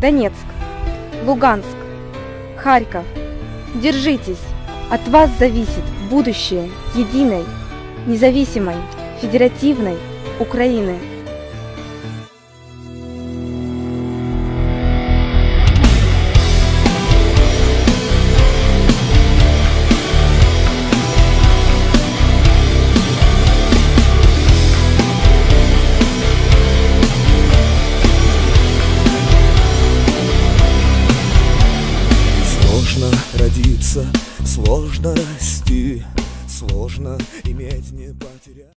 Донецк, Луганск, Харьков. Держитесь! От вас зависит будущее единой, независимой, федеративной Украины. Сложно родиться, сложно расти, сложно иметь не потерять.